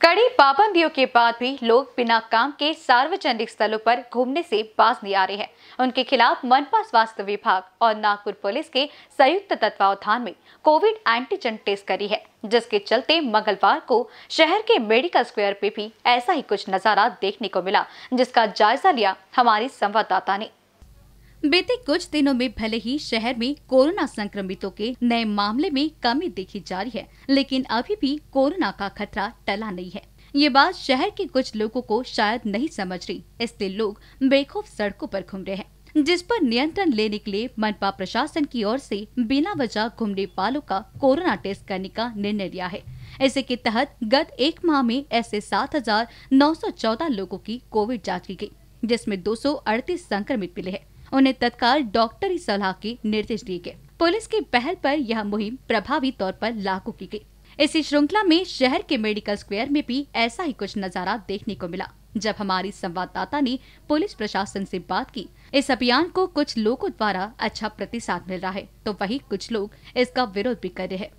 कड़ी पाबंदियों के बाद भी लोग बिना काम के सार्वजनिक स्थलों पर घूमने से बाज नहीं आ रहे हैं। उनके खिलाफ मनपा स्वास्थ्य विभाग और नागपुर पुलिस के संयुक्त तत्वावधान में कोविड एंटीजन टेस्ट करी है, जिसके चलते मंगलवार को शहर के मेडिकल स्क्वायर पे भी ऐसा ही कुछ नज़ारा देखने को मिला, जिसका जायजा लिया हमारी संवाददाता ने। बीते कुछ दिनों में भले ही शहर में कोरोना संक्रमितों के नए मामले में कमी देखी जा रही है, लेकिन अभी भी कोरोना का खतरा टला नहीं है। ये बात शहर के कुछ लोगों को शायद नहीं समझ रही। इसलिए लोग बेखौफ सड़कों पर घूम रहे हैं, जिस पर नियंत्रण लेने के लिए मनपा प्रशासन की ओर से बिना वजह घूमने वालों का कोरोना टेस्ट करने का निर्णय लिया है। इसी के तहत गत एक माह में ऐसे सात हज़ार नौ सौ चौदह लोगों की कोविड जाँच की गई, जिसमें दो सौ अड़तीस संक्रमित मिले हैं। उन्हें तत्काल डॉक्टरी सलाह के निर्देश दिए गए। पुलिस की पहल पर यह मुहिम प्रभावी तौर पर लागू की गई। इसी श्रृंखला में शहर के मेडिकल स्क्वायर में भी ऐसा ही कुछ नज़ारा देखने को मिला, जब हमारी संवाददाता ने पुलिस प्रशासन से बात की, इस अभियान को कुछ लोगों द्वारा अच्छा प्रतिसाद मिल रहा है तो वही कुछ लोग इसका विरोध भी कर रहे हैं।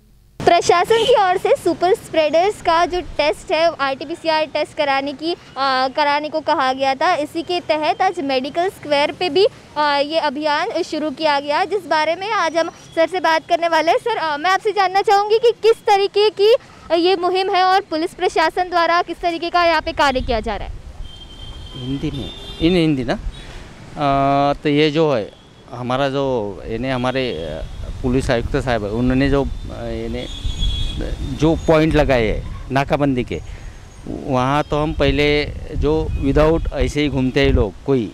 प्रशासन की ओर से सुपर स्प्रेडर्स का जो टेस्ट है आरटीपीसीआर टेस्ट कराने की आ, कराने को कहा गया था। इसी के तहत आज मेडिकल स्क्वायर पे भी आ, ये अभियान शुरू किया गया। जिस बारे में आज हम सर से बात करने वाले हैं। सर आ, मैं आपसे जानना चाहूँगी कि किस तरीके की ये मुहिम है और पुलिस प्रशासन द्वारा किस तरीके का यहाँ पे कार्य किया जा रहा है? हिंदी में? इन हिंदी ना? आ, तो ये जो है हमारा जो इन्हें हमारे पुलिस आयुक्त साहब है, उन्होंने जो यानी, जो पॉइंट लगाए हैं, नाकाबंदी के, वहाँ तो हम पहले जो विदाउट ऐसे ही घूमते हैं लोग, कोई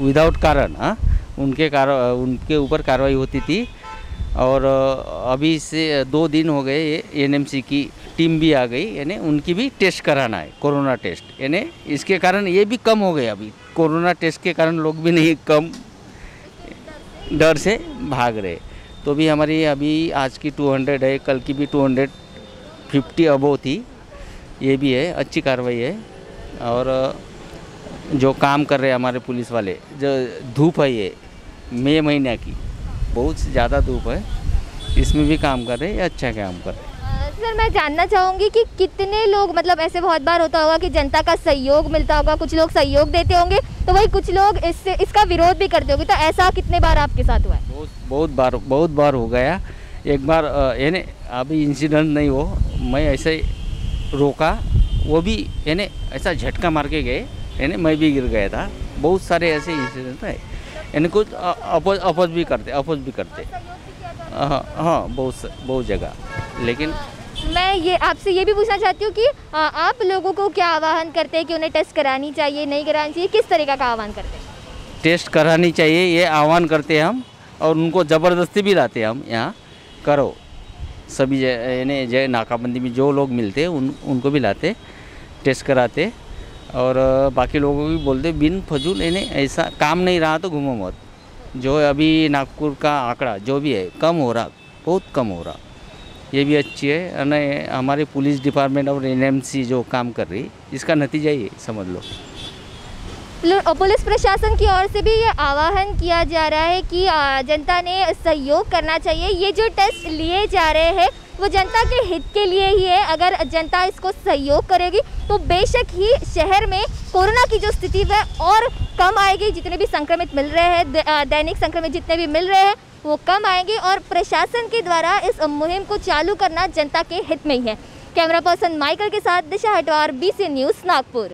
विदाउट कारण हाँ उनके कार, उनके ऊपर कार्रवाई होती थी, और अभी से दो दिन हो गए, ये एनएमसी की टीम भी आ गई, यानी उनकी भी टेस्ट कराना है, कोरोना टेस्ट यानी इसके कारण ये भी कम हो गए अभी, कोरोना टेस्ट के कारण लोग भी नहीं कम डर से भाग रहे। तो भी हमारी अभी आज की 200 है, कल की भी 250 अबो थी ये भी है, अच्छी कार्रवाई है। और, जो काम कर रहे हैं हमारे पुलिस वाले, जो धूप है ये, मई महीने की, बहुत ज़्यादा धूप है। इसमें भी काम कर रहे हैं अच्छा काम कर रहे हैं। सर, मैं जानना चाहूँगी कि कितने लोग मतलब ऐसे बहुत बार होता होगा कि जनता का सहयोग मिलता होगा, कुछ लोग सहयोग देते होंगे तो वही कुछ लोग इससे, इसका विरोध भी करते होंगे तो ऐसा कितने बार आपके साथ हुआ है? बहुत बहुत बार बहुत बार हो गया। एक बार यानी अभी इंसिडेंट नहीं हो मैं ऐसे रोका। वो भी यानी ऐसा झटका मार के गए यानी मैं भी गिर गया था। बहुत सारे ऐसे इंसिडेंट है। यानी कुछ अपोज अपोज भी करते अपोज भी करते। हाँ हाँ बहुत बहुत जगह। लेकिन मैं ये आपसे ये भी पूछना चाहती हूँ कि आ, आप लोगों को क्या आह्वान करते हैं कि उन्हें टेस्ट करानी चाहिए नहीं करानी चाहिए? किस तरीका का आह्वान करते हैं? टेस्ट करानी चाहिए ये आह्वान करते हैं हम। और उनको ज़बरदस्ती भी लाते हम, यहाँ। करो। सभी यानी जय नाकाबंदी में जो लोग मिलते हैं, उन, उनको भी लाते, टेस्ट कराते। और, बाकी लोगों को भी बोलते, बिन फजूल, यानी ऐसा काम नहीं रहा तो घूमो मत। जो अभी नागपुर का आंकड़ा, जो भी है, कम हो रहा, बहुत कम हो रहा। ये भी अच्छी है और हमारी पुलिस डिपार्टमेंट और एनएमसी जो काम कर रही, इसका नतीजा ही है समझ लो। पुलिस प्रशासन की ओर से भी ये आह्वान किया जा रहा है कि जनता ने सहयोग करना चाहिए। ये जो टेस्ट लिए जा रहे हैं, वो जनता के हित के लिए ही है। अगर जनता इसको सहयोग करेगी तो बेशक ही शहर में कोरोना की जो स्थिति है, और कम आएगी। जितने भी संक्रमित मिल रहे हैं दैनिक संक्रमित जितने भी मिल रहे हैं, वो कम आएँगे, और प्रशासन के द्वारा इस मुहिम को चालू करना जनता के हित में ही है। कैमरा पर्सन माइकल के साथ दिशा हटवार बीसी न्यूज़ नागपुर।